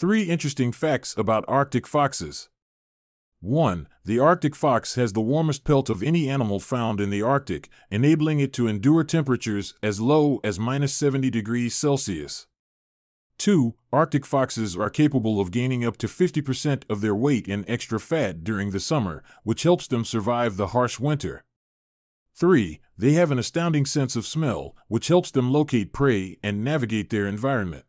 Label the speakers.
Speaker 1: Three interesting facts about Arctic foxes. 1. The Arctic fox has the warmest pelt of any animal found in the Arctic, enabling it to endure temperatures as low as minus 70 degrees Celsius. 2. Arctic foxes are capable of gaining up to 50% of their weight in extra fat during the summer, which helps them survive the harsh winter. 3. They have an astounding sense of smell, which helps them locate prey and navigate their environment.